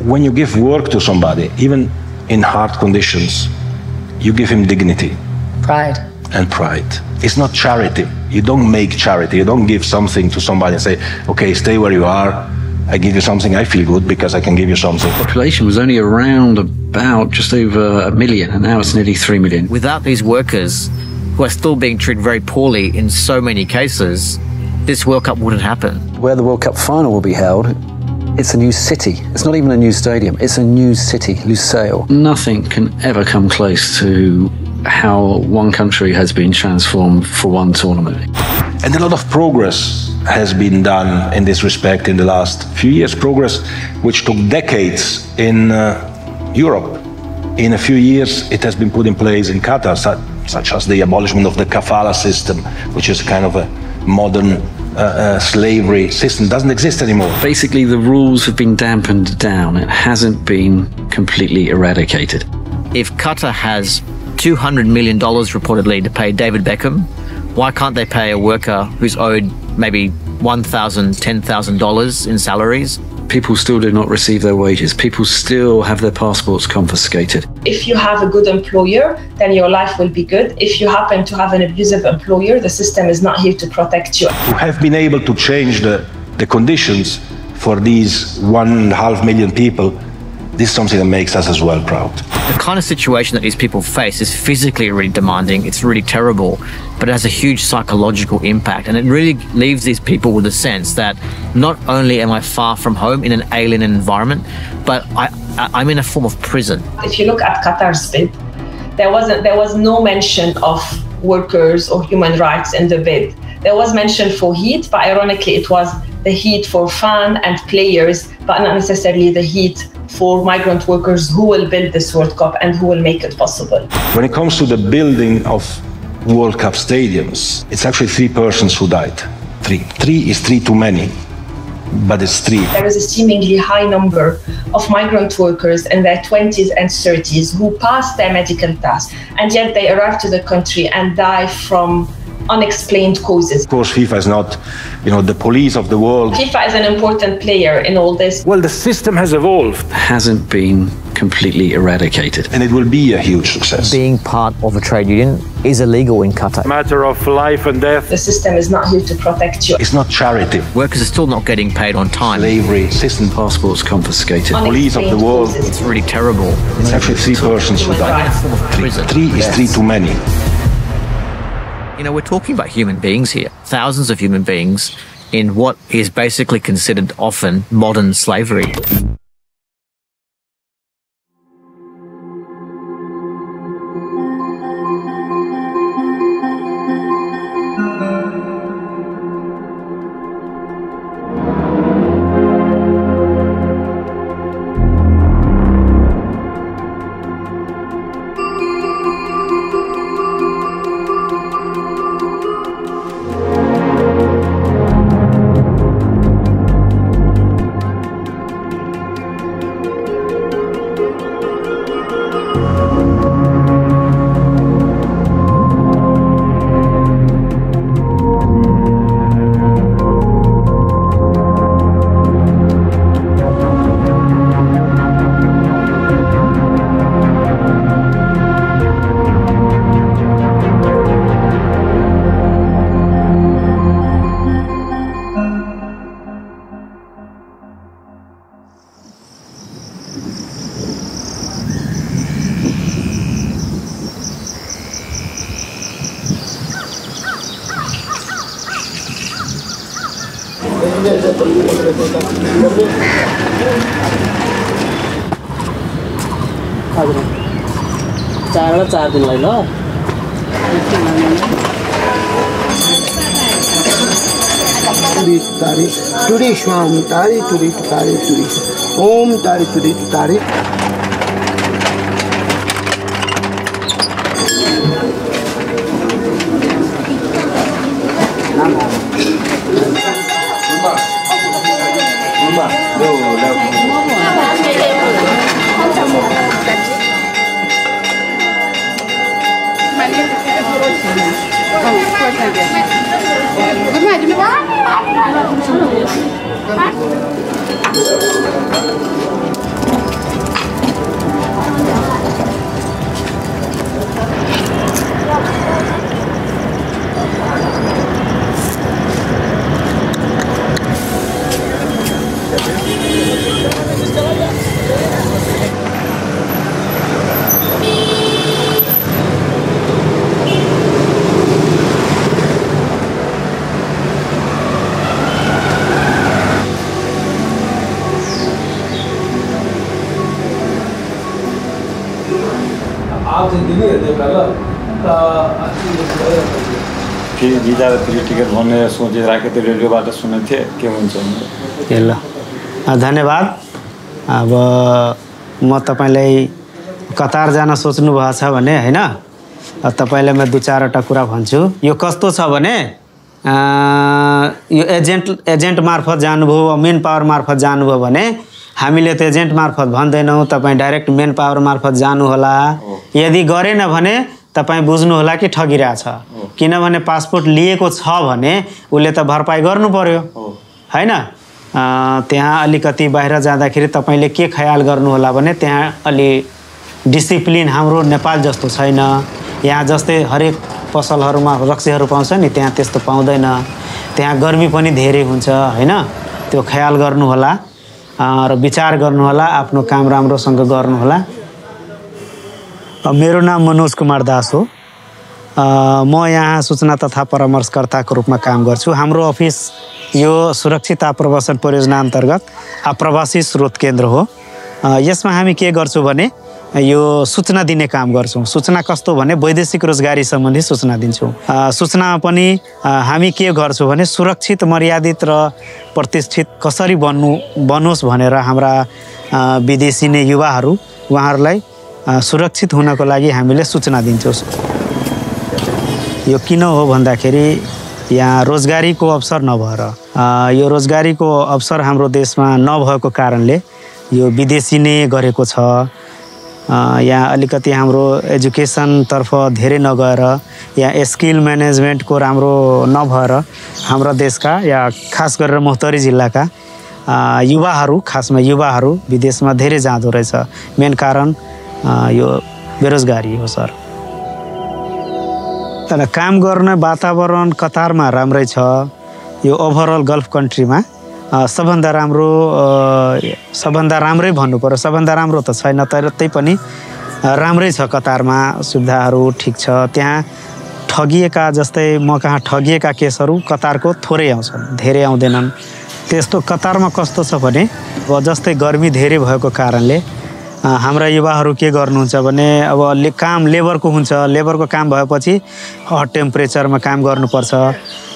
When you give work to somebody, even in hard conditions, you give him dignity Pride. and pride. It's not charity. You don't make charity. You don't give something to somebody and say, okay, stay where you are. I give you something, I feel good because I can give you something. population was only around about just over a million, and now it's nearly three million. Without these workers, who are still being treated very poorly in so many cases, this World Cup wouldn't happen. Where the World Cup final will be held, it's a new city. It's not even a new stadium, it's a new city, Lusail. Nothing can ever come close to how one country has been transformed for one tournament. And a lot of progress has been done in this respect in the last few years. Progress which took decades in uh, Europe. In a few years, it has been put in place in Qatar, su- such as the abolishment of the kafala system, which is kind of a modern uh, uh, slavery system. Doesn't exist anymore. Basically, the rules have been dampened down, it hasn't been completely eradicated. If Qatar has $200 million reportedly to pay David Beckham, why can't they pay a worker who's owed maybe $1,000, $10,000 in salaries? People still do not receive their wages. People still have their passports confiscated. If you have a good employer, then your life will be good. If you happen to have an abusive employer, the system is not here to protect you. To have been able to change the, the conditions for these one and a half million people, this is something that makes us as well proud. The kind of situation that these people face is physically really demanding, it's really terrible, but it has a huge psychological impact. And it really leaves these people with a sense that not only am I far from home in an alien environment, but I, I, I'm in a form of prison. If you look at Qatar's bid, there wasn't there was no mention of workers or human rights in the bid. There was mention for heat, but ironically it was the heat for fan and players, but not necessarily the heat for migrant workers who will build this World Cup and who will make it possible. When it comes to the building of World Cup stadiums, it's actually three persons who died. Three. Three is three too many, but it's three. There is a seemingly high number of migrant workers in their 20s and 30s who pass their medical test and yet they arrive to the country and die from unexplained causes. Of course, FIFA is not, you know, the police of the world. FIFA is an important player in all this. Well, the system has evolved, Hasn't been completely eradicated. and it will be a huge success. Being part of a trade union is illegal in Qatar. matter of life and death. The system is not here to protect you. It's not charity. Workers are still not getting paid on time. Slavery, system, Passports confiscated. police of the Unexplained world. causes. It's really terrible. It's actually three persons who died. Three, three is three too many. You know, we're talking about human beings here, thousands of human beings in what is basically considered often modern slavery. चारवटा चार दिनलाई ल। तुरी तारी तुरी स्वाम तारी तुरी तारी तुरी ओम तारी तुरी तारी फेरि भिजा र फेरि टिकट भन्ने सोचिरहेको थियो रेडियोबाट सुनेको थिएँ के हुन्छ ए ल धन्यवाद अब म तपाईँलाई कतार जान सोच्नु भएको छ भने होइन तपाईँलाई म दुई चारवटा कुरा भन्छु यो कस्तो छ भने यो एजेन्ट एजेन्ट मार्फत जानुभयो मेन पावर मार्फत जानुभयो भने हामीले त एजेन्ट मार्फत भन्दैनौँ तपाईँ डाइरेक्ट मेन पावर मार्फत जानुहोला। यदि गरेन भने तपाईँ बुझ्नुहोला कि ठगिरहेछ। किनभने पासपोर्ट लिएको छ भने उसले त भरपाई गर्नु पर्यो होइन? त्यहाँ अलिकति बाहिर जाँदाखेरि तपाईँले के ख्याल गर्नुहोला भने त्यहाँ अलि डिसिप्लिन हाम्रो नेपाल जस्तो छैन। यहाँ जस्तै हरेक पसलहरूमा रक्सीहरू पाउँछ नि त्यहाँ त्यस्तो पाउँदैन। त्यहाँ गर्मी पनि धेरै हुन्छ होइन? त्यो ख्याल गर्नुहोला। र विचार गर्नुहोला आफ्नो काम राम्रोसँग गर्नुहोला मेरो नाम मनोज कुमार दास हो म यहाँ सूचना तथा परामर्शकर्ताको रूपमा काम गर्छु हाम्रो अफिस यो सुरक्षित आप्रवासन परियोजना अन्तर्गत आप्रवासी स्रोत केन्द्र हो यसमा हामी के गर्छौँ भने यो सूचना दिने काम गर्छौँ। सूचना कस्तो भने वैदेशिक रोजगारी सम्बन्धी सूचना दिन्छौँ। सूचनामा पनि हामी के गर्छौँ भने सुरक्षित मर्यादित र प्रतिष्ठित कसरी बन्नु बनोस् भनेर हाम्रा विदेशी नै युवाहरू उहाँहरूलाई सुरक्षित हुनको लागि हामीले सूचना दिन्छौँ। यो किन हो भन्दाखेरि यहाँ रोजगारीको अवसर नभएर। यो रोजगारीको अवसर हाम्रो देशमा नभएको कारणले यो विदेशी नै गरेको छ। यहाँ अलिकति हाम्रो एजुकेसनतर्फ धेरै नगएर यहाँ स्किल म्यानेजमेन्टको राम्रो नभएर हाम्रो देशका या खास गरेर मोहतरी जिल्लाका युवाहरू खासमा युवाहरू विदेशमा धेरै जाँदो रहेछ। मेन कारण यो बेरोजगारी हो सर। तर काम गर्ने वातावरण कतारमा राम्रै छ यो ओभरअल गल्फ कन्ट्रीमा सबभन्दा राम्रो सबभन्दा राम्रै भन्नु पऱ्यो सबभन्दा राम्रो त छैन तर त्यही पनि राम्रै छ कतारमा सुविधाहरू ठिक छ। त्यहाँ ठगिएका जस्तै म कहाँ ठगिएका केसहरू कतारको थोरै आउँछन् धेरै आउँदैनन्। त्यस्तो कतारमा कस्तो छ भने अब जस्तै गर्मी धेरै भएको कारणले हाम्रा युवाहरू के गर्नुहुन्छ भने अब ले काम लेबरको हुन्छ। लेबरको काम भएपछि हट टेम्परेचरमा काम गर्नुपर्छ।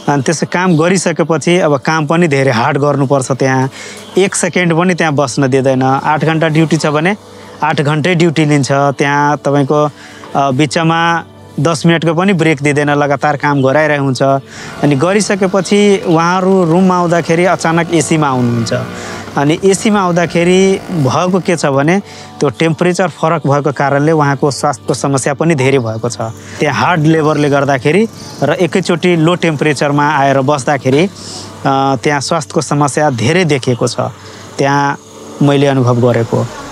अनि त्यसो काम गरिसकेपछि अब काम पनि धेरै हार्ड गर्नुपर्छ त्यहाँ। एक सेकेन्ड पनि त्यहाँ बस्न दिँदैन। आठ घन्टा ड्युटी छ भने आठ घन्टै ड्युटी लिन्छ। त्यहाँ तपाईँको बिचमा दस मिनटको पनि ब्रेक दिँदैन। लगातार काम गराइरहेको हुन्छ। अनि गरिसकेपछि उहाँहरू रुममा आउँदाखेरि अचानक एसीमा आउनुहुन्छ। अनि एसीमा आउँदाखेरि भएको के छ भने त्यो टेम्परेचर फरक भएको कारणले उहाँको स्वास्थ्यको समस्या पनि धेरै भएको छ। त्यहाँ हार्ड लेबरले गर्दाखेरि र एकैचोटि लो टेम्परेचरमा आएर बस्दाखेरि त्यहाँ स्वास्थ्यको समस्या धेरै देखिएको छ। त्यहाँ मैले अनुभव गरेको।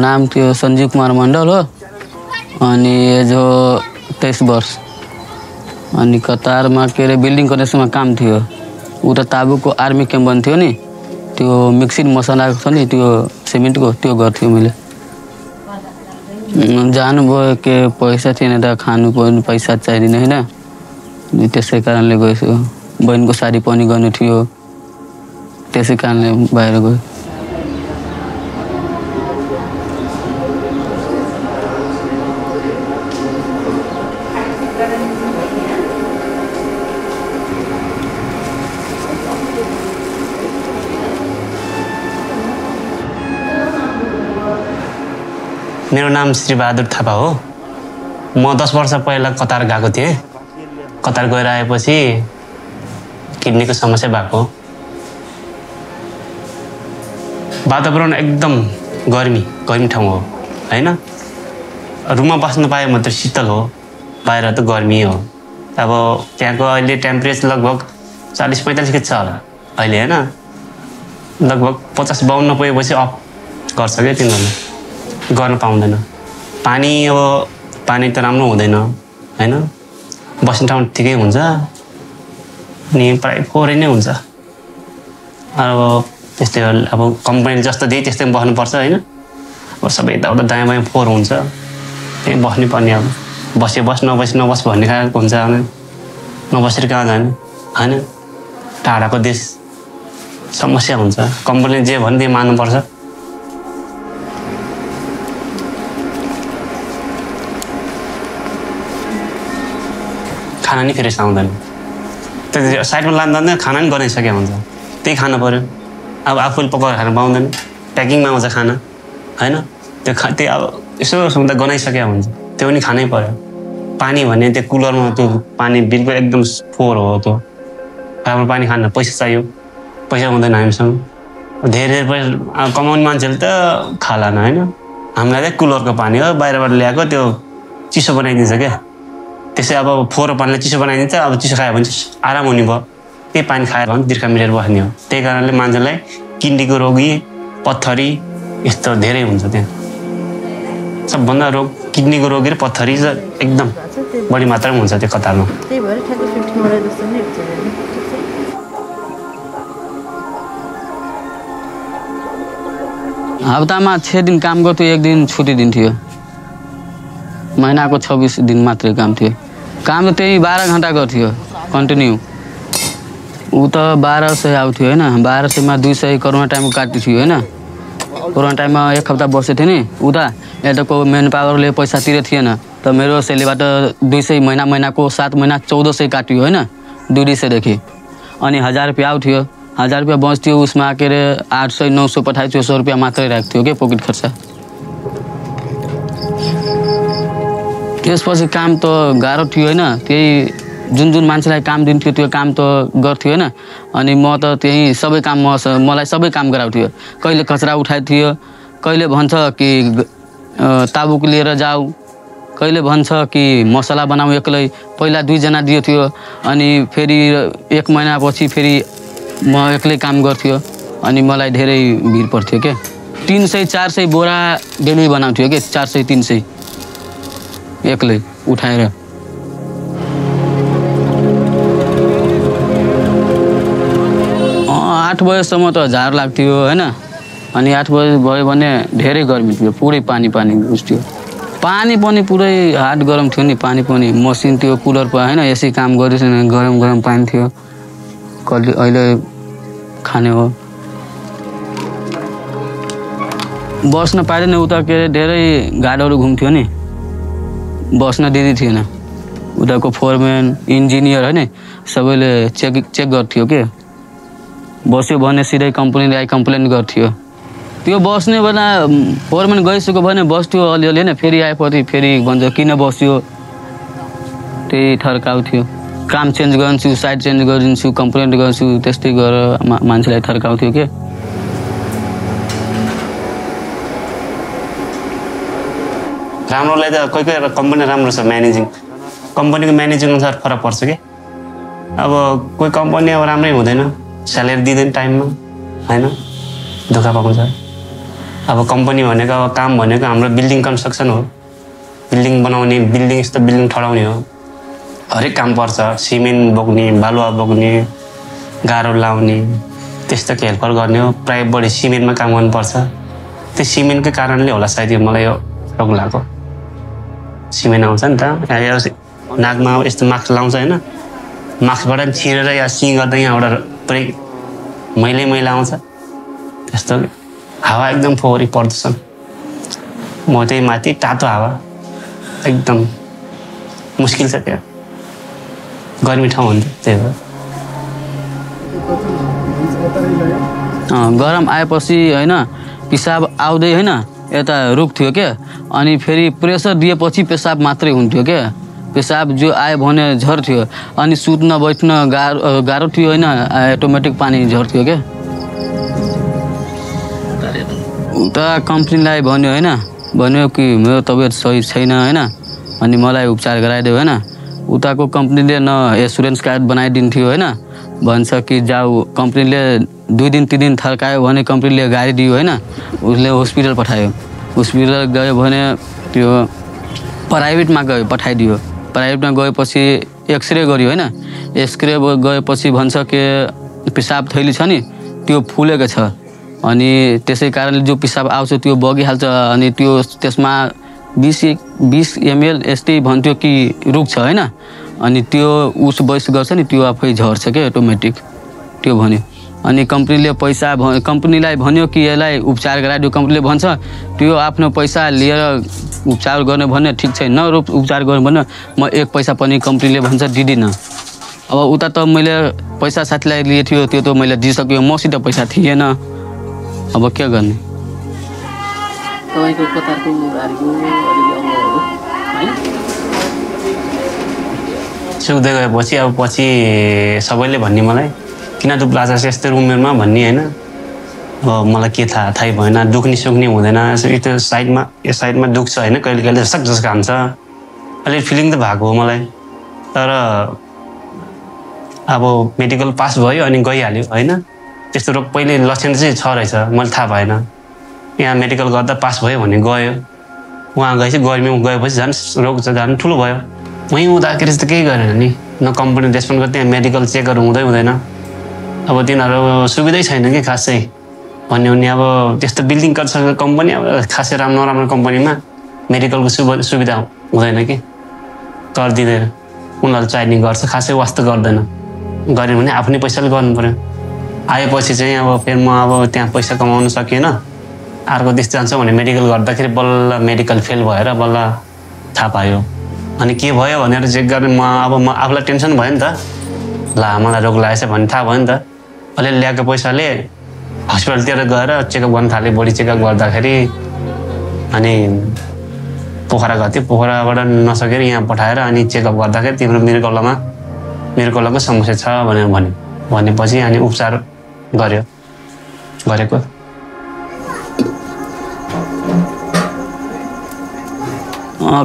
नाम थियो सञ्जीव कुमार मण्डल हो। अनि एज हो तेइस वर्ष। अनि कतारमा के अरे बिल्डिङ कनेक्सनमा काम थियो। उता ताबुको आर्मी क्याम्प बन्थ्यो नि। त्यो मिक्सिङ मसला छ नि त्यो सिमेन्टको त्यो गर्थ्यो मैले। जानुभयो के पैसा थिएन त खानु पनि पैसा चाहिँदैन होइन? त्यसै कारणले गएछु। बहिनीको साडी पनि गर्नु थियो। त्यसै कारणले बाहिर गयो। मेरो नाम श्रीबहादुर थापा हो। म दस वर्ष पहिला कतार गएको थिएँ। कतार गएर आएपछि किडनीको समस्या भएको वातावरण एकदम गर्मी गर्मी ठाउँ हो होइन? रुममा बस्न पाए मात्र शीतल हो बाहिर त गर्मी हो। अब त्यहाँको अहिले टेम्परेचर लगभग चालिस पैँतालिसको छ होला अहिले होइन? लगभग पचास बाहन्न पुगेपछि अफ गर्छ क्या तिनीहरूले। गर्न पाउँदैन। पानी अब पानी त राम्रो हुँदैन होइन? बस्ने ठाउँ ठिकै हुन्छ। अनि प्रायः फोहोरै नै हुन्छ। अब त्यस्तै अब कम्पनी जस्तो दिए त्यस्तै बस्नुपर्छ होइन? अब सबै यताउता दायाँ बायाँ फोहोर हुन्छ। त्यहीँ बस्नै पर्ने अब। बस्यो बस नबसी नबस भन्ने खालको हुन्छ नबसेर कहाँ जाने होइन? टाढाको देश समस्या हुन्छ। कम्पनीले जे भन्यो त्यही मान्नुपर्छ। खाना नि फेरि आउँदैन त्यो साइडमा लाँदा खाना नि बनाइसकेको हुन्छ। त्यही खानु पऱ्यो अब आफूले पकाएर खानु पाउँदैन। प्याकिङमा आउँछ खाना होइन? त्यो खा त्यो अब यसो सुन्दा गनाइसकेको हुन्छ। त्यो पनि खानै पऱ्यो पानी भने त्यो कुलरमा त्यो पानी बिल्कुल एकदम फोहोर हो त्यो। राम्रो पानी खान पैसा चाहियो। पैसा हुँदैन हामीसँग। धेरै पैसा कमाउने मान्छेले त खालान होइन? हामीलाई चाहिँ कुलरको पानी हो। बाहिरबाट ल्याएको त्यो चिसो बनाइदिन्छ क्या। त्यसै अब फोहोर पानीले चिसो बनाइदिन्छ अब चिसो खायो भने चाहिँ आराम हुने भयो। त्यही पानी खाएर भने तिर्खा मिलेर बस्ने हो। त्यही कारणले मान्छेलाई किडनीको रोगी पत्थरी यस्तो धेरै हुन्छ त्यहाँ। सबभन्दा रोग किडनीको रोगी र पत्थरी चाहिँ एकदम बढी मात्रामा हुन्छ त्यो कतारमा त्यही भएर ठ्याक्कै फिफ्टिन मलाई जस्तो नै हुन्छ। हप्तामा छ दिन काम गर्थ्यो एक दिन छुट्टी दिन्थ्यो। महिनाको छब्बिस दिन मात्रै काम थियो। काम त त्यही बाह्र घन्टा गर्थ्यो कन्टिन्यू ऊ त बाह्र सय आउँथ्यो, होइन? बाह्र सयमा दुई सय कोरोना टाइमको काट्दै थियो, होइन? कोरोना टाइममा एक हप्ता बसेको थिएँ नि उता यताको मेन पावरले पैसा तिरेको थिएन। त मेरो सेलेबाट दुई सय महिना महिनाको सात महिना चौध सय काट्यो, होइन? दुई दुई सयदेखि अनि हज़ार रुपियाँ आउँथ्यो। हज़ार रुपियाँ बस्थ्यो उसमा के आठ सय, नौ सय पठाएको सौ रुपियाँ मात्रै राख्थ्यो क्या पकेट खर्च? त्यसपछि काम त गाह्रो थियो होइन। त्यही जुन जुन मान्छेलाई काम दिन्थ्यो त्यो काम त गर्थ्यो होइन। अनि म त त्यहीँ सबै काम मलाई सबै काम गराउँथ्यो। कहिले कचरा उठाइथ्यो कहिले भन्छ कि ताबुक लिएर जाऊ कहिले भन्छ कि मसला बनाऊ एक्लै। पहिला दुईजना दियो थियो अनि फेरि एक महिनापछि फेरि म एक्लै काम गर्थ्यो अनि मलाई धेरै भिड पर्थ्यो क्या तिन सय चार सय बोरा डेली बनाउँथ्यो क्या चार सय तिन सय। एक्लै उठाएर। आठ बजेसम्म त झार लाग्थ्यो होइन? अनि आठ बजे भयो भने धेरै गर्मी थियो पुरै पानी पानी घुस्थ्यो। पानी पनि पुरै हार्ड गरम थियो नि पानी पनि मसिन थियो कुलर पो होइन एसी काम गरेछ भने गरम गरम पानी थियो। कहिले अहिले खाने हो। बस्न पाइँदैन उता के अरे धेरै गाडीहरू घुम्थ्यो नि। बस्न दिँदै थिएन। उताको फोरम्यान इन्जिनियर होइन सबैले चेक चेक गर्थ्यो के? बस्यो भने सिधै कम्पनीले आइ कम्प्लेन गर्थ्यो। त्यो बस्ने बेला फोरम्यान गइसक्यो भने बस्थ्यो अलिअलि होइन फेरि आएपछि फेरि भन्छ किन बस्यो? त्यही थर्काउँथ्यो। काम चेन्ज गरिदिन्छु साइड चेन्ज गरिदिन्छु कम्प्लेन गर्छु त्यस्तै गरेर मान्छेलाई थर्काउँथ्यो के? राम्रोलाई त कोही कोही कम्पनी राम्रो छ म्यानेजिङ। कम्पनीको म्यानेजिङ अनुसार फरक पर्छ कि? अब कोही कम्पनी अब राम्रै हुँदैन स्यालेरी दिँदैन टाइममा होइन? दुःख पाउँछ अब कम्पनी भनेको अब काम भनेको हाम्रो बिल्डिङ कन्स्ट्रक्सन हो। बिल्डिङ बनाउने बिल्डिङ यस्तो बिल्डिङ ठडाउने हो। हरेक काम पर्छ। सिमेन्ट बोक्ने बालुवा बोक्ने गाह्रो लाउने त्यस्तोको हेल्पर गर्ने हो। प्रायः बढी सिमेन्टमा काम गर्नुपर्छ। त्यो सिमेन्टकै कारणले होला सायद यो मलाई यो रोग लाग्यो सिमेन्ट आउँछ नि त। नाकमा अब यस्तो मास्क लाउँछ होइन। मास्कबाट नि छिरेर या सिङ गर्दा यहाँबाट पुरै मैलै मैला आउँछ। त्यस्तो हावा एकदम फोहोरी प्रदूषण म त्यही माथि तातो हावा। एकदम मुस्किल छ त्यहाँ गर्मी ठाउँ हुन्छ त्यही भएर। गरम आएपछि होइन पिसाब आउँदै होइन यता रुख्थ्यो क्या अनि फेरि प्रेसर दिएपछि पेसाब मात्रै हुन्थ्यो क्या पेसाब जो आयो भने झर्थ्यो अनि सुत्न बैठ्न गाह्रो गाह्रो थियो होइन अटोमेटिक पानी झर्थ्यो क्या उता कम्पनीलाई भन्यो होइन भन्यो कि मेरो तबियत सही छैन होइन अनि मलाई उपचार गराइदियो होइन। उताको कम्पनीले न एसुरेन्स कार्ड बनाइदिन्थ्यो होइन भन्छ कि जाऊ कम्पनीले दुई दिन तिन दिन थर्कायो भने कम्पनीले गाडी दियो होइन। उसले हस्पिटल पठायो। हस्पिटल गयो भने त्यो प्राइभेटमा गयो पठाइदियो। प्राइभेटमा गएपछि एक्सरे गर्यो होइन। एक्सरे गएपछि भन्छ के पिसाब थैली छ नि त्यो फुलेको छ। अनि त्यसै कारणले जो पिसाब आउँछ त्यो बगिहाल्छ। अनि त्यो त्यसमा बिस बिस एमएल यस्तै भन्थ्यो कि रुख्छ होइन। अनि त्यो उस बस गर्छ नि त्यो आफै झर्छ क्या अटोमेटिक त्यो भन्यो। अनि कम्पनीले पैसा भ कम्पनीलाई भन्यो कि यसलाई उपचार गराइदियो। कम्पनीले भन्छ त्यो आफ्नो पैसा लिएर उपचार गर्ने भने ठिक छैन न उपचार गर्ने भने म एक पैसा पनि कम्पनीले भन्छ दिँदिनँ। अब उता त मैले पैसा साथीलाई लिएको थियो त्यो त मैले दिइसक्यो मसित पैसा थिएन। अब के गर्ने? सुक्दै गएपछि अब पछि सबैले भन्ने मलाई। किन दुब्ला छ यस्तो उमेरमा भन्ने होइन। अब मलाई के थाहा थाहै भएन दुख्ने सुक्ने हुँदैन। त्यो साइडमा यो साइडमा दुख्छ होइन कहिले कहिले झसक झसक हान्छ अलिक फिलिङ त भएको हो मलाई। तर अब मेडिकल पास भयो अनि गइहाल्यो होइन? त्यस्तो रोग पहिले लक्षण चाहिँ छ रहेछ मैले थाहा भएन। यहाँ मेडिकल गर्दा पास भयो भने गयो। उहाँ गएपछि गर्मीमा गएपछि झन् रोग चाहिँ झन् ठुलो भयो। वहीँ हुँदाखेरि चाहिँ केही गरेन नि। न कम्पनी रेस्पोन्ड गर्यो त्यहाँ मेडिकल चेकहरू हुँदै हुँदैन। अब तिनीहरू सुविधै छैन कि खासै? भन्यो भने अब त्यस्तो बिल्डिङ कन्स्ट्रक्सन कम्पनी अब खासै राम्रो नराम्रो कम्पनीमा मेडिकलको सुव सुविधा हुँदैन कि? गरिदिँदैन। उनीहरूले चाहिने गर्छ खासै वास्तव गर्दैन। गऱ्यो भने आफ्नै पैसाले पऱ्यो आएपछि चाहिँ अब फेरि म अब त्यहाँ पैसा कमाउनु सकिएन। अर्को देश जान्छ भने मेडिकल गर्दाखेरि बल्ल मेडिकल फेल भएर बल्ल थाहा पायो। अनि के भयो भनेर चेक गर्ने म अब म आफूलाई टेन्सन भयो नि त। ला मलाई रोग लागेछ भन्ने थाहा भयो नि त। अहिले ल्याएको पैसाले हस्पिटलतिर गएर चेकअप गर्न थालेँ बडी चेकअप गर्दाखेरि अनि पोखरा गएको थियो पोखराबाट नसकेर यहाँ पठाएर अनि चेकअप गर्दाखेरि तिम्रो मेरो गल्लामा मेरो गल्लाको समस्या छ भनेर भन्यो। भनेपछि अनि उपचार गर्यो। गरेको।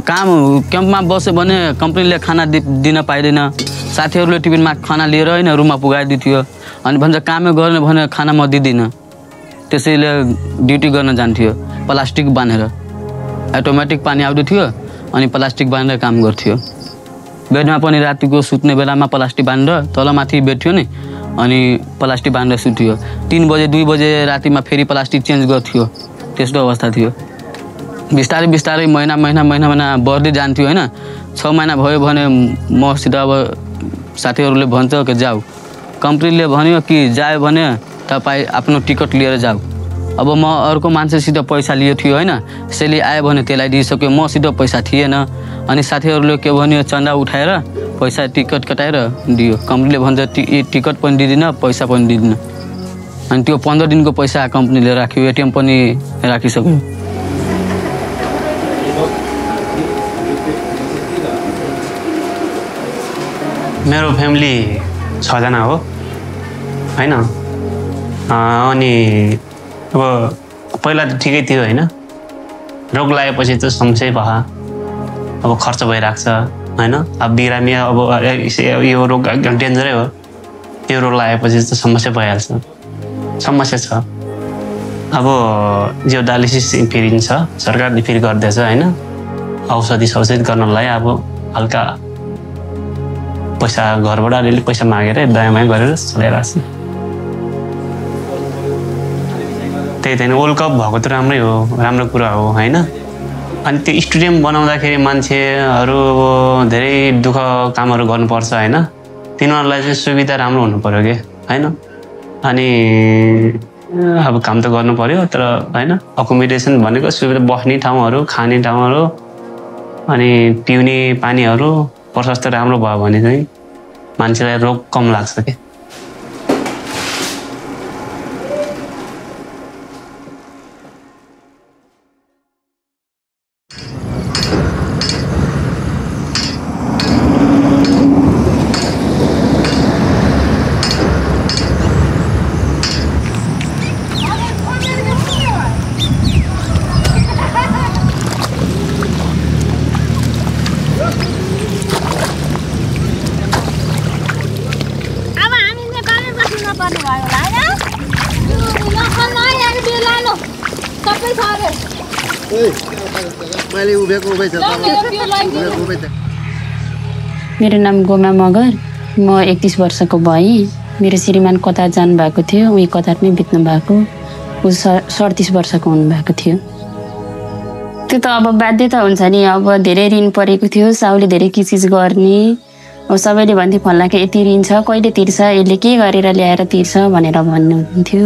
काम क्याम्पमा बस्यो भने कम्पनीले खाना दिन पाइँदैन। साथीहरूले टिफिनमा खाना लिएर होइन रुममा पुगाइदिन्थ्यो। अनि भन्छ कामै गर्ने भने खाना म दिँदिनँ। त्यसैले ड्युटी गर्न जान्थ्यो प्लास्टिक बाँधेर। एटोमेटिक पानी आउँदैथ्यो अनि प्लास्टिक बाँधेर काम गर्थ्यो। बेडमा पनि रातिको सुत्ने बेलामा प्लास्टिक बाँधेर तलमाथि बेड नि अनि प्लास्टिक बाँधेर सुत्थ्यो तिन बजे दुई बजे रातिमा फेरि प्लास्टिक चेन्ज गर्थ्यो। त्यस्तो अवस्था थियो। बिस्तारै बिस्तारै महिना महिना महिना महिना बढ्दै जान्थ्यो होइन? छ महिना भयो भने मसित अब साथीहरूले भन्छ कि जाऊ। कम्पनीले भन्यो कि जायो भने तपाईँ आफ्नो टिकट लिएर जाऊ। अब म अर्को मान्छेसित पैसा लिएको थियो होइन। त्यसैले आयो भने त्यसलाई दिइसक्यो। मसित पैसा थिएन। अनि साथीहरूले के भन्यो चन्दा उठाएर पैसा टिकट कटाएर दियो। कम्पनीले भन्छ टि टिकट पनि दिँदिनँ पैसा पनि दिँदिनँ। अनि त्यो पन्ध्र दिनको पैसा कम्पनीले राख्यो। एटिएम पनि राखिसक्यो। मेरो फ्यामिली छजना हो। होइन? अनि अब पहिला त ठिकै थियो होइन? रोग लागेपछि त समस्या भयो। अब खर्च भइरहेको छ होइन? अब बिरामी अब यो रोग डेन्जरै हो। त्यो रोग लागेपछि त समस्या भइहाल्छ। समस्या छ। अब जो डायलिसिस फेरि छ। सरकारले फेरि गर्दैछ होइन? औषधि सौषधि गर्नलाई अब हल्का पैसा घरबाट अलिअलि पैसा मागेर दायाँ गरेर चलाइरहेको छ। त्यही त वर्ल्ड कप भएको त राम्रै हो राम्रो कुरा हो होइन? अनि त्यो स्टेडियम बनाउँदाखेरि मान्छेहरू धेरै दुःख कामहरू गर्नुपर्छ होइन? तिनीहरूलाई चाहिँ सुविधा राम्रो हुनु पऱ्यो कि होइन? अनि अब काम त गर्नु पऱ्यो तर होइन? अकोमोडेसन भनेको सुविधा बस्ने ठाउँहरू खाने ठाउँहरू अनि पिउने पानीहरू प्रशस्त राम्रो भयो भने चाहिँ मान्छेलाई रोग कम लाग्छ क्या मेरो नाम गोमा मगर। म एकतिस वर्षको भएँ। मेरो श्रीमान कतार जानुभएको थियो उही कतारमै बित्नु भएको। ऊ स सडतिस वर्षको हुनुभएको थियो। त्यो त अब बाध्यता हुन्छ नि। अब धेरै ऋण परेको थियो साउले धेरै किचिज गर्ने। अब सबैले भन्थे फल्लाको यति ऋण छ कहिले तिर्छ? यसले के गरेर ल्याएर तिर्छ? भनेर भन्नुहुन्थ्यो।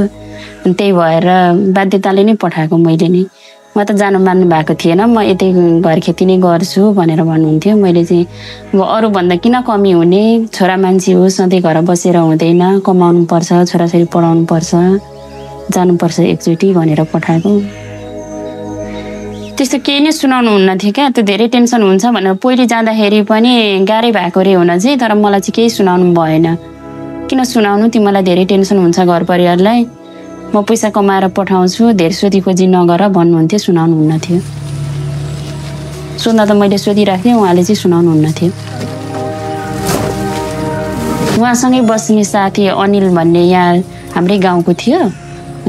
अनि त्यही भएर बाध्यताले नै पठाएको मैले नै। म त जानु मान्नु भएको थिएन। म यतै घर खेती नै गर्छु भनेर भन्नुहुन्थ्यो। मैले चाहिँ अब अरूभन्दा किन कमी हुने? छोरा मान्छे हो सधैँ घर बसेर हुँदैन। कमाउनु पर्छ छोराछोरी पढाउनु पर्छ जानुपर्छ एकचोटि भनेर पठाएको। त्यस्तो केही नै सुनाउनु हुन्न थियो क्या? त्यो धेरै टेन्सन हुन्छ भनेर पहिले जाँदाखेरि पनि गाह्रै भएको रे हुन चाहिँ तर मलाई चाहिँ केही सुनाउनु भएन। किन सुनाउनु? तिमीलाई धेरै टेन्सन हुन्छ घर परिवारलाई। म पैसा कमाएर पठाउँछु धेरै खोजी नगर भन्नुहुन्थ्यो सुनाउनु हुन्न थियो सोध्दा त मैले थिएँ उहाँले चाहिँ सुनाउनु हुन्न थियो उहाँसँगै बस्ने साथी अनिल भन्ने यहाँ हाम्रै गाउँको थियो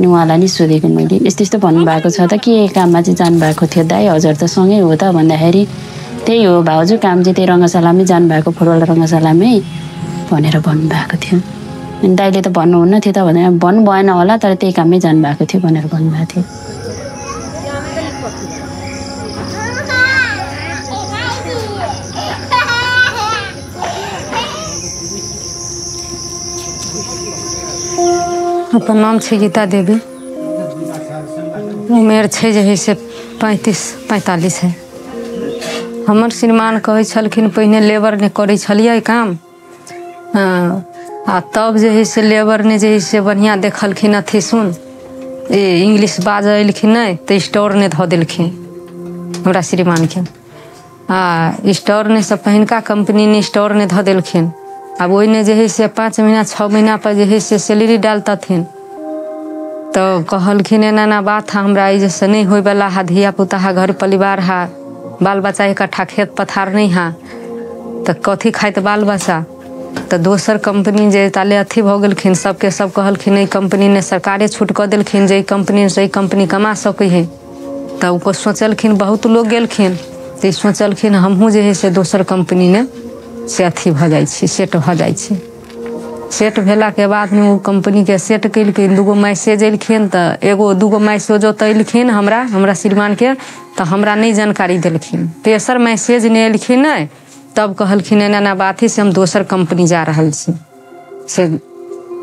अनि उहाँलाई नि सोधेको मैले। यस्तो यस्तो भन्नुभएको छ त के काममा चाहिँ जानुभएको थियो दाइ हजुर त सँगै हो त भन्दाखेरि त्यही हो भाउजू काम चाहिँ त्यही रङ्गशालामै जानुभएको फुटबल रङ्गशालामै भनेर भन्नुभएको थियो। अनि दाइले त भन्नुहुन्न थियो त भनेर। भन्नु भएन होला तर त्यही काममै जानुभएको थियो भनेर भन्नुभएको थियो। अपन नाम छै गीता देवी। उमेर छै जे है से पैंतीस पैंतालीस है। हमर श्रीमान कहै छलखिन पहिने लेबर ने करै छलियै काम। आ, तब जे है से लेबर ने जे है से बढ़िआँ देखलखिन अथी सुन। ए इंग्लिश बाजऽ एलखिन नहि तऽ स्टोर ने धऽ देलखिन। हमरा श्रीमानके आ, स्टोर ने से पहिनका कंपनी ने स्टोर ने धऽ देलखिन। आब ओहिने जे है से पाँच महीना छः महीना पर जे है से सैलरी डालतथिन। तो कहलखिन एना एना बात है, हमरा एहि से नहीं होय वाला है धिया पुता घर परिवार है बाल बच्चा इकट्ठा खेत पथार नहीं है। तो कथी खाइत बाल बच्चा तो दोसर कंपनी जे ताले अथी भऽ गेलखिन, सबके सब कहलखिन, एहि कंपनी ने सरकारे छूट कऽ देलखिन जे कंपनी से ई कंपनी कमा सकै है। तऽ ऊपर सोचलखिन, बहुत लोग गेलखिन। तऽ सोचलखिन, हमहूँ जे है से दोसर कंपनी ने से अथी भऽ जाइ छी सेट भऽ जाइ छी। सेट भेलाके बादमे ओ सेट केलखिन, दूगो मैसेज एलखिन तऽ एगो, दूगो मैसेज ओतऽ एलखिन हमरा हमरा श्रीमानके तऽ हमरा नहि जानकारी देलखिन। तेसर मैसेज नहि एलखिन नहि तब कहलखिन एना बात है से हम दोसर कंपनी जा रहा छी। से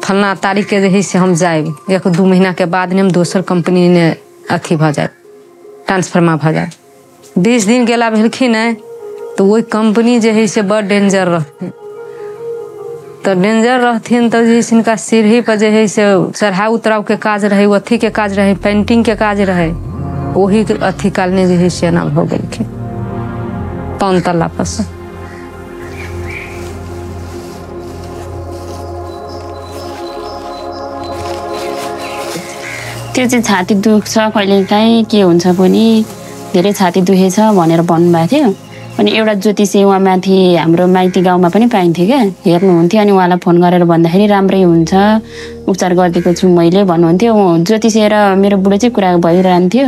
फलना तारीखके जे है से हम जाए एक दू महीना के बाद ने हम दोसर कंपनी ने अथी भऽ जाए ट्रांसफरमा भऽ जाए बीस दिन गेला भेलखिन तऽ ओहि कंपनी जे है से बड़ डेंजर रहथिन। तऽ डेंजर रहथिन तऽ जे है सीढ़ी पर जे है से चढ़ाव उतराव के काज रहै अथी के काज रहै पेंटिंग के काज रहे वही के अथी कालने जे है से एना भऽ गेलखिन। पान तल्ला पर त्यो चाहिँ छाती दुख्छ कहिलेकाहीँ के हुन्छ पनि धेरै छाती दुखेछ भनेर भन्नुभएको थियो। अनि एउटा ज्योतिषी उहाँ माथि हाम्रो माइती गाउँमा पनि पाइन्थ्यो क्या हेर्नुहुन्थ्यो अनि उहाँलाई फोन गरेर भन्दाखेरि राम्रै हुन्छ उपचार गरिदिएको छु मैले भन्नुहुन्थ्यो। ज्योतिषी र मेरो बुढो चाहिँ कुरा भइरहन्थ्यो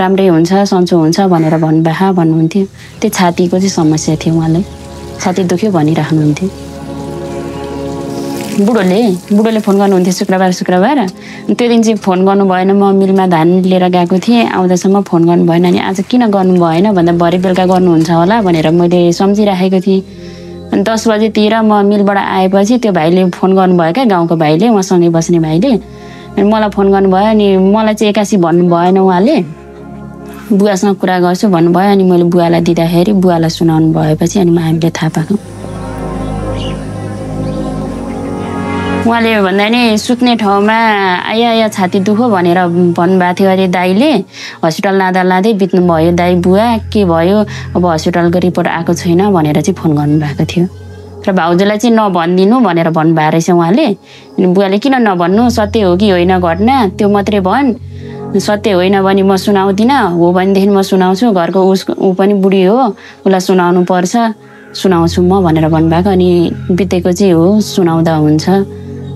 राम्रै हुन्छ सन्चो हुन्छ भनेर भन्नुभएको भन्नुहुन्थ्यो। त्यो छातीको चाहिँ समस्या थियो उहाँलाई छाती दुख्यो भनिराख्नुहुन्थ्यो। बुढोले बुढोले फोन गर्नुहुन्थ्यो शुक्रबार शुक्रबार। त्यो दिन चाहिँ फोन गर्नु भएन म मिलमा धान लिएर गएको थिएँ आउँदासम्म फोन गर्नु भएन अनि आज किन गर्नु भएन भन्दा भरे बेलुका गर्नुहुन्छ होला भनेर मैले सम्झिराखेको थिएँ। अनि दस बजीतिर म मिलबाट आएपछि त्यो भाइले फोन गर्नुभयो क्या गाउँको भाइले उहाँसँगै बस्ने भाइले। अनि मलाई फोन गर्नुभयो अनि मलाई चाहिँ एक्कासी भन्नु भएन उहाँले। बुवासँग कुरा गर्छु भन्नुभयो अनि मैले बुवालाई दिँदाखेरि बुवालाई सुनाउनु भएपछि अनि हामीले थाहा पाएको। उहाँले भन्दा नि सुत्ने ठाउँमा आया आया छाती दुखो भनेर भन्नुभएको थियो अरे दाईले। हस्पिटल लाँदा लाँदै बित्नु भयो दाई बुवा के भयो? अब हस्पिटलको रिपोर्ट आएको छैन भनेर चाहिँ फोन गर्नुभएको थियो। र भाउजूलाई चाहिँ नभनिदिनु भनेर भन्नुभएको रहेछ उहाँले। बुवाले किन नभन्नु? सत्य हो कि होइन घटना? त्यो मात्रै भन्। सत्य होइन भने म सुनाउँदिनँ। हो भनेदेखि म सुनाउँछु। घरको उस ऊ पनि बुढी हो। उसलाई सुनाउनु पर्छ सुनाउँछु म भनेर भन्नुभएको। अनि बितेको चाहिँ हो सुनाउँदा हुन्छ।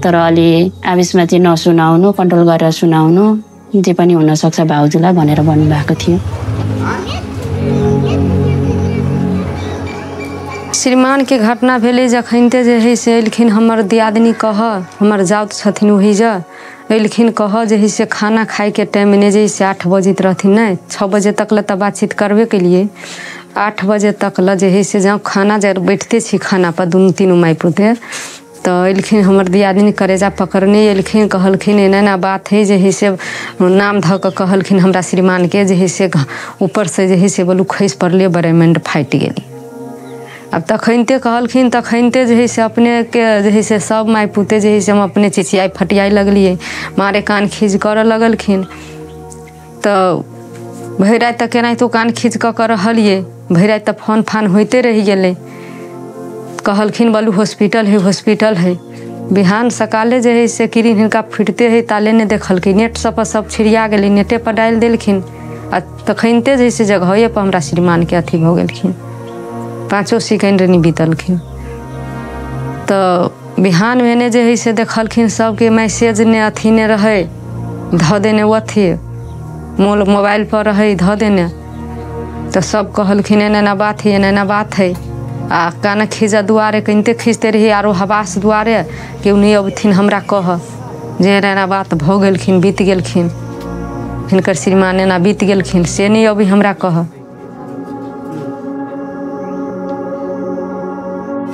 तर अलि आवेशमा चाहिँ नसुनाउनु कन्ट्रोल गरेर सुनाउनु जे पनि हुनसक्छ भाउजूलाई भनेर भन्नुभएको थियो। श्रीमान के घटना भेलै जखनिते जे है से एलखिन हमर दियादनी कह हमर जाउत छथिन ओहि जे। एलखिन कह जे है से खाना खाइके टाइम ने जे है से आठ बजैत रहथिन नहि छः बजे तक ले तऽ बातचीत करबे केलिए। आठ बजे तक ले जे है से जहाँ खाना जे बैठते छी खाना पर दुनू तीनू माय पुते तऽ एलखिन, हमर दियादनी करेजा पकड़ने एलखिन, कहलखिन, एना एना बात है जे है से नाम धऽ कऽ कहलखिन हमरा श्रीमानके जे है से ऊपर से जे है से बोलू खसि पड़लै ब्रह्मांड फाटि गेली। अब तखनिते कहलखिन, तखनिते जे है से अपनेके जे है से सब माय पुते जे है से हम अपने चिचियाइ फटियाइ लगलिए मारे कान खींच करऽ लगलखिन। तऽ भरि राति तऽ केनाहितो कान खींच कऽ कऽ रहलिए भरि राति फ़ोन फान होइते रहि गेलै। कहलखिन, बोलू, हॉस्पिटल है हॉस्पिटल है। बिहान सकाले जे है, से किरिन हिनका फिटते है, ताले नहि देखलखिन, नेट सब पर सब छिड़िया गेलै, नेटे पर डालि देलखिन, आ तखनिते जे है, से जगहे पर हमरा श्रीमानके अथी भऽ गेलखिन। पाँचो सेकेंड नहीं बीतलखिन। तऽ बिहान भेने जे है, से देखलखिन सबके मैसेज ने अथी ने रहे, धऽ देने अथी, मोल, मोबाइल पर रहे, धऽ देने। तऽ सब कहलखिन, एना एना बात है, एना एना बात है। आ कान खींचा दुआरे, कनिते खींचते रही आरो हवास दुआरे केओ नहि अबथिन हमरा कह। जे एना बात भऽ गेलखिन, बीत गेलखिन। हिनकर श्रीमान एना बीत गेलखिन, से नहीं अभी हमरा कह।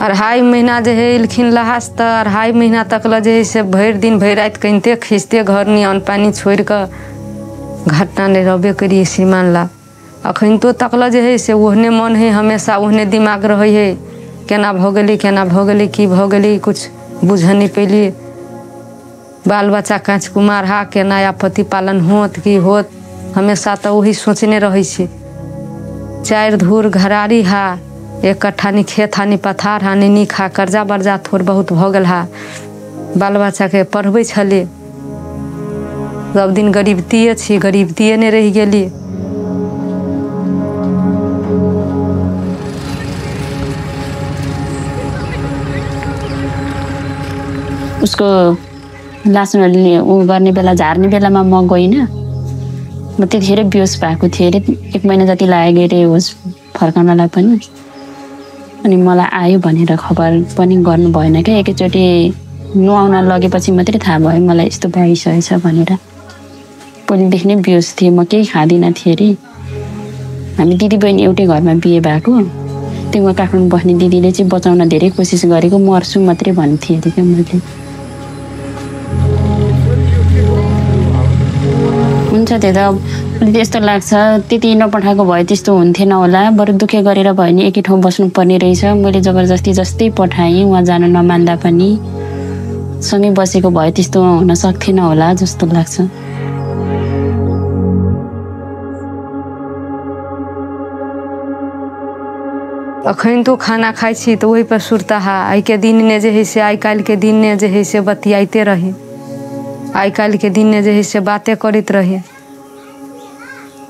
अढ़ाई महीना जे है एलखिन लहास तऽ अढ़ाई महीना तक ल जे से भरि दिन, भरि रात कनिते खींचते घर नि अन्न पानी छोड़ि कऽ घटना नहीं रहबे करिए श्रीमान ला अखन तो तकल है, से ओहने मन है, हमेशा ओहने दिमाग रहै है। केना भऽ गेलै, केना भऽ की भऽ गेलै, किछु बुझऽ नहि पेलिए बाल बच्चा काँच कुमार हा, केना आपत्ति पालन होत, की होत, हमेशा तऽ वही सोचने रहै छी। चारि धूर घरारी, हा, एक कट्ठा नि खेत, हा, नि पथार, हा, नि नीक, हा कर्जा बर्जा थोड़ बहुत भऽ हा। बाल बच्चाके पढ़बै छलिए सब दिन गरीबतिए छी गरीबतिए नहि रहि गेली उसको लास ऊ गर्ने बेला झार्ने बेलामा म गइनँ। म त्यतिखेर बेहोस भएको थिएँ। अरे एक महिना जति लाग्यो अरे होस् फर्काउनलाई पनि। अनि मलाई आयो भनेर खबर पनि गर्नु भएन क्या। एकैचोटि नुहाउन लगेपछि मात्रै थाहा भयो मलाई यस्तो भइसकेछ भनेर। पहिलेदेखि नै बेहोस थिएँ। म केही खाँदिनँ थिएँ अरे। हामी दिदी बहिनी एउटै घरमा बिहे भएको। त्यो उहाँ काठमाडौँ बस्ने दिदीले चाहिँ बचाउन धेरै कोसिस गरेको। मर्छु मात्रै भन्थेँ अरे क्या मैले। त्यो त अलिक यस्तो लाग्छ। त्यति नपठाएको भए त्यस्तो हुन्थेन होला। बरु दुःख गरेर भयो भने एकै ठाउँ बस्नुपर्ने रहेछ। मैले जबरजस्ती जस्तै पठाएँ उहाँ जान नमान्दा पनि। सँगै बसेको भए त्यस्तो हुन सक्थेन होला जस्तो लाग्छ। अखन तो खाना खाइ छी तऽ ओहि पर सुरता हा। आइके दिन ने जे है से आइ काल्हिके दिन ने जे है से बतियाइते रही। आइ काल्हिके जे है से बाते करैत रही।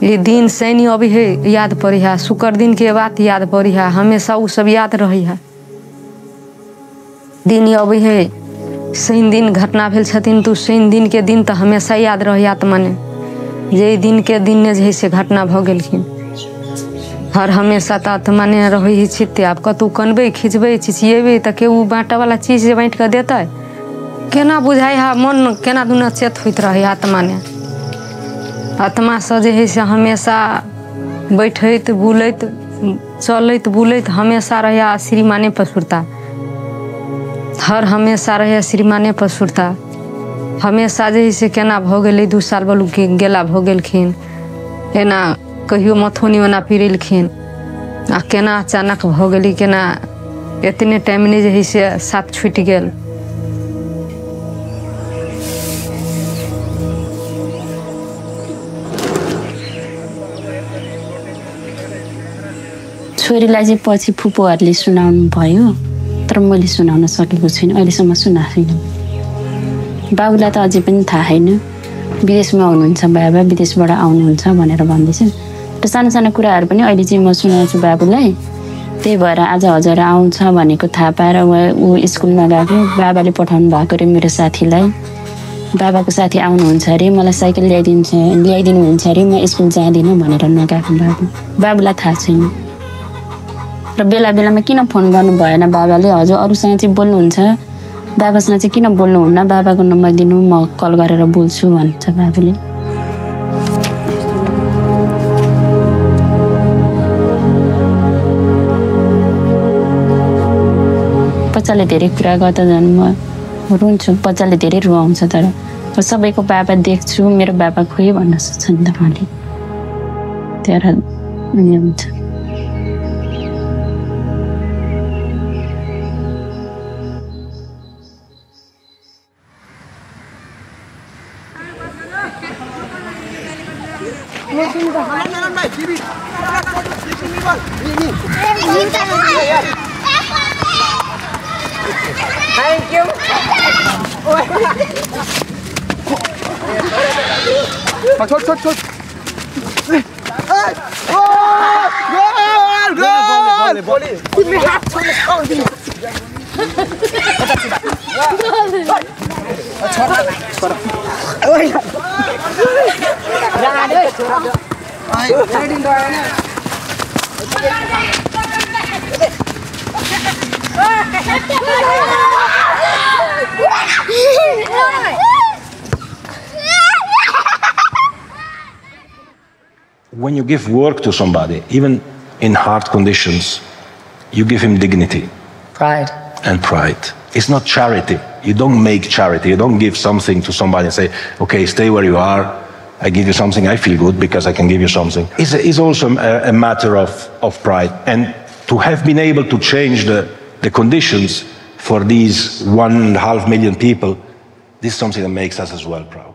ये दिन शनि अभी है, याद पड़ी है। शुक्र दिन के बात याद पड़ी है। हमेशा उ सब याद रही है। दिन अभी है शनि दिन घटना भेल छथिन तऽ शनि दिन के दिन तऽ हमेशा याद रही आत्मा ने। जे दिन के दिन ने जे से घटना भऽ गेलखिन। हर हमेशा तऽ आत्मा ने रहै है छिते आब कतौ कनबै, खिचबै, चिचिएबै तऽ केओ बाँटऽवला चीज़ जे बाँटि कऽ देतै? केना बुझाइ है? मन केना दुना चेत होइत रहै आत्मा ने? आत्मासँ जे से हमेशा बैठैत, बुलैत, चलैत, बुलैत हमेशा रहैया श्रीमाने पसुरता हर हमेशा रहैया श्रीमाने पसुरता हमेशा जे से केना भऽ गेलै, दू साल बोलू गेला भऽ गेलखिन। एना कहियो मथौनी ओना पिरेलखिन। आ केना अचानक भऽ गेलै, केना एतने टाइम नहि जे है से साथ छुटि गेल। छोरीलाई चाहिँ पछि फुपूहरूले सुनाउनु भयो तर मैले सुनाउन सकेको छुइनँ अहिलेसम्म सुनाएको छैन। बाबुलाई त अझै पनि थाहा छैन विदेशमा हुनुहुन्छ बाबा विदेशबाट आउनुहुन्छ भनेर भन्दैछ र सानो सानो कुराहरू पनि अहिले चाहिँ म सुनाउँछु बाबुलाई। त्यही भएर आज हजुर आउँछ भनेको थाहा पाएर ऊ स्कुलमा गएको। बाबाले पठाउनु भएको अरे मेरो साथीलाई। बाबाको साथी आउनुहुन्छ अरे मलाई साइकल ल्याइदिन्छ ल्याइदिनुहुन्छ अरे म स्कुल जाँदिनँ भनेर नगएको बाबु। बाबुलाई थाहा छैन। र बेला बेलामा किन फोन गर्नु भएन बाबाले? हजुर अरूसँग चाहिँ बोल्नुहुन्छ। बाबासँग चाहिँ किन बोल्नुहुन्न? बाबाको नम्बर दिनु म कल गरेर बोल्छु भन्छ बाबुले। बच्चाले धेरै कुरा गर्दा झन् म रुन्छु। बच्चाले धेरै रुवाउँछ तर सबैको बाबा देख्छु मेरो बाबा खोइ भन्न सक्छ नि त उहाँले त्यही हुन्छ। When you give work to somebody, even in hard conditions, you give him dignity Pride. and pride. It's not charity. You don't make charity. You don't give something to somebody and say, okay, stay where you are. I give you something, I feel good because I can give you something. It's, it's also a, a matter of, of pride. And to have been able to change the, the conditions for these one and a half million people, this is something that makes us as well proud.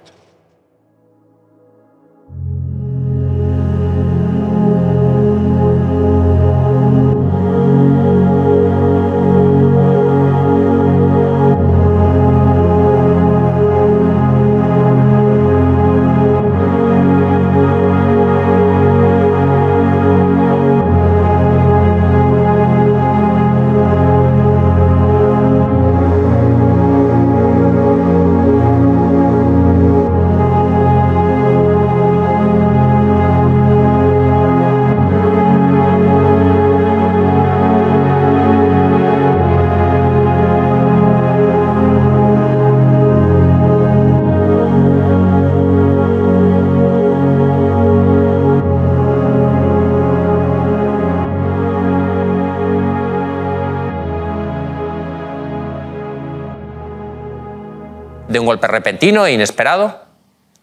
Repentino e inesperado,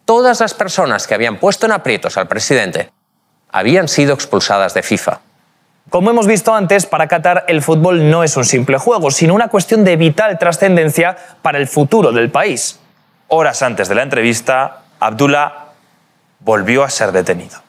todas las personas que habían puesto en aprietos al presidente habían sido expulsadas de FIFA. Como hemos visto antes, para Qatar el fútbol no es un simple juego, sino una cuestión de vital trascendencia para el futuro del país. Horas antes de la entrevista, Abdullah volvió a ser detenido.